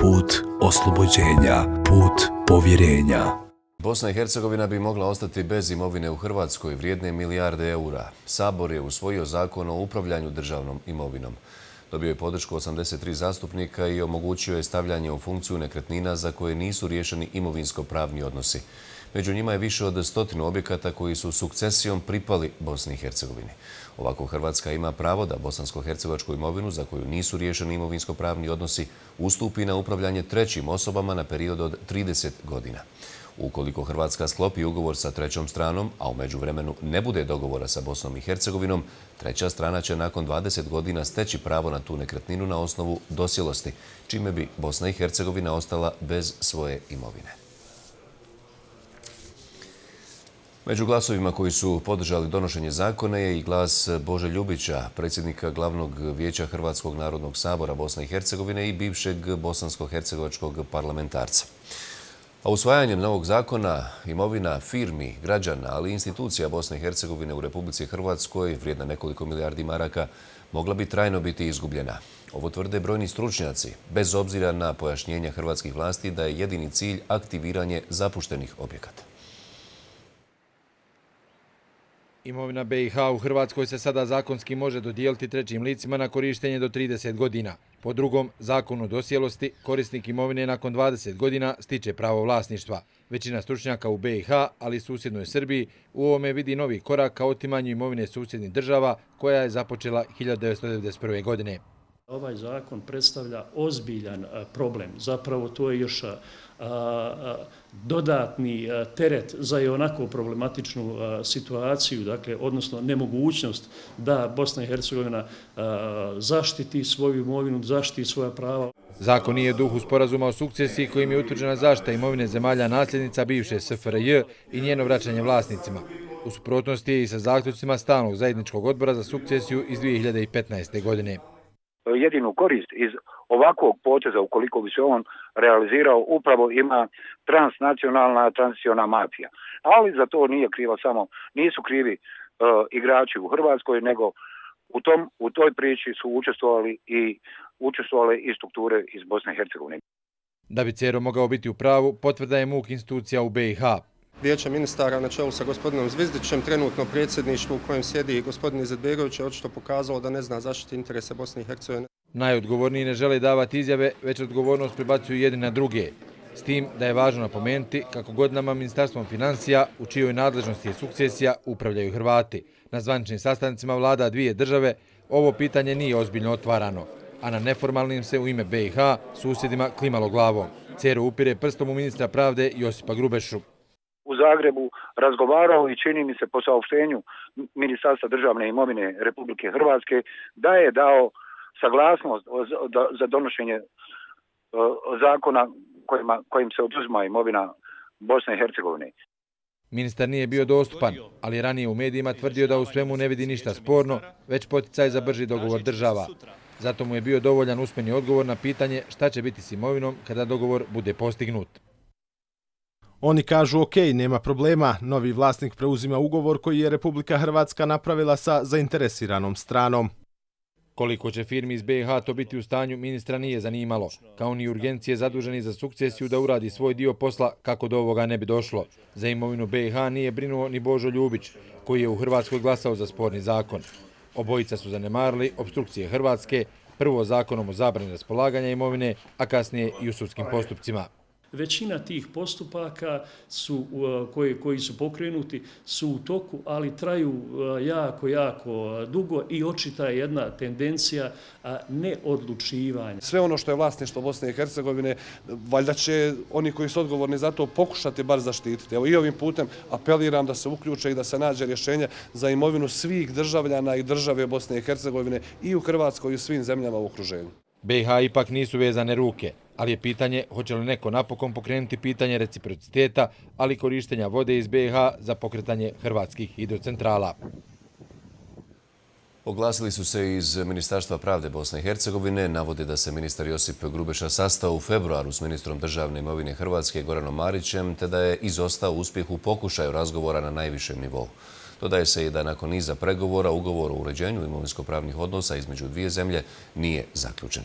put oslobođenja, put povjerenja. Bosna i Hercegovina bi mogla ostati bez imovine u Hrvatskoj vrijedne milijarde eura. Sabor je usvojio zakon o upravljanju državnom imovinom. Dobio je podršku 83 zastupnika i omogućio je stavljanje u funkciju nekretnina za koje nisu riješeni imovinsko-pravni odnosi. Među njima je više od stotinu objekata koji su sukcesijom pripali Bosni i Hercegovini. Ovako Hrvatska ima pravo da bosansko-hercegovačku imovinu za koju nisu riješeni imovinsko-pravni odnosi ustupi na upravljanje trećim osobama na period od 30 godina. Ukoliko Hrvatska sklopi ugovor sa trećom stranom, a umeđu vremenu ne bude dogovora sa Bosnom i Hercegovinom, treća strana će nakon 20 godina steći pravo na tu nekretninu na osnovu dosjelosti, čime bi Bosna i Hercegovina ostala bez svoje imovine. Među glasovima koji su podržali donošenje zakona je i glas Bože Ljubića, predsjednika glavnog vijeća Hrvatskog narodnog sabora Bosne i Hercegovine i bivšeg bosansko-hercegovačkog parlamentarca. A usvajanjem novog zakona imovina firmi, građana, ali i institucija Bosne i Hercegovine u Republici Hrvatskoj, vrijedna nekoliko milijardi maraka, mogla bi trajno biti izgubljena. Ovo tvrde brojni stručnjaci, bez obzira na pojašnjenja hrvatskih vlasti da je jedini cilj aktiviranje zapuštenih objekata. Imovina BiH u Hrvatskoj se sada zakonski može dodijeliti trećim licima na korištenje do 30 godina. Po drugom, zakonu dosjelosti, korisnik imovine nakon 20 godina stiče pravo vlasništva. Većina stručnjaka u BiH, ali i susjednoj Srbiji, u ovome vidi novi korak ka otimanju imovine susjednih država koja je započela 1991. godine. Ovaj zakon predstavlja ozbiljan problem. Zapravo to je još dodatni teret za i onako problematičnu situaciju, dakle, odnosno nemogućnost da Bosna i Hercegovina zaštiti svoju imovinu, zaštiti svoja prava. Zakon nije duhu sporazuma o sukcesiji kojim je utvrđena zašta imovine zemalja nasljednica bivše SFRJ i njeno vraćanje vlasnicima. U suprotnosti je i sa zaključcima stalnog zajedničkog odbora za sukcesiju iz 2015. godine jedinu korist iz ovakvog poteza, ukoliko bi se on realizirao, upravo ima transnacionalna transiciona mafija. Ali za to nije krivo samo, nisu krivi uh, igrači u Hrvatskoj, nego u, tom, u toj priči su učestvovali i učestvovali i strukture iz Bosne i Hercegovine. Da bi Cero mogao biti u pravu, potvrda je MUK institucija u BiH. Vijeća ministara na čelu sa gospodinom Zvizdićem, trenutno predsjedništvo u kojem sjedi gospodin Izetbegović je očito pokazalo da ne zna zaštiti interese Bosne i Hercegovine. Najodgovorniji ne žele davati izjave, već odgovornost prebacuju jedni na druge. S tim da je važno napomenuti kako godinama Ministarstvom financija u čijoj nadležnosti je sukcesija upravljaju Hrvati. Na zvaničnim sastancima vlada dvije države ovo pitanje nije ozbiljno otvarano, a na neformalnim se u ime BiH susjedima klimalo glavom. Cero upire prstom u ministra pravde Josipa Grubešu Zagrebu razgovarao i čini mi se po saopštenju Ministarstva državne imovine Republike Hrvatske da je dao saglasnost za donošenje zakona kojima, kojim se oduzma imovina Bosne i Hercegovine. Ministar nije bio dostupan, ali ranije u medijima tvrdio da u svemu ne vidi ništa sporno, već poticaj za brži dogovor država. Zato mu je bio dovoljan usmeni odgovor na pitanje šta će biti s imovinom kada dogovor bude postignut. Oni kažu ok, nema problema, novi vlasnik preuzima ugovor koji je Republika Hrvatska napravila sa zainteresiranom stranom. Koliko će firmi iz BiH to biti u stanju, ministra nije zanimalo, kao ni urgencije zaduženi za sukcesiju da uradi svoj dio posla kako do ovoga ne bi došlo. Za imovinu BiH nije brinuo ni Božo Ljubić, koji je u Hrvatskoj glasao za sporni zakon. Obojica su zanemarili obstrukcije Hrvatske, prvo zakonom o zabrani raspolaganja imovine, a kasnije i u sudskim postupcima većina tih postupaka su, koji, koji su pokrenuti su u toku, ali traju jako, jako dugo i očita je jedna tendencija neodlučivanja. Sve ono što je vlasništvo Bosne i Hercegovine, valjda će oni koji su odgovorni za to pokušati bar zaštititi. Evo i ovim putem apeliram da se uključe i da se nađe rješenje za imovinu svih državljana i države Bosne i Hercegovine i u Hrvatskoj i u svim zemljama u okruženju. BiH ipak nisu vezane ruke, ali je pitanje hoće li neko napokon pokrenuti pitanje reciprociteta, ali korištenja vode iz BiH za pokretanje hrvatskih hidrocentrala. Oglasili su se iz Ministarstva pravde Bosne i Hercegovine. Navode da se ministar Josip Grubeša sastao u februaru s ministrom državne imovine Hrvatske Goranom Marićem, te da je izostao uspjeh u pokušaju razgovora na najvišem nivou. Dodaje se i da nakon niza pregovora ugovor o uređenju imovinsko-pravnih odnosa između dvije zemlje nije zaključen.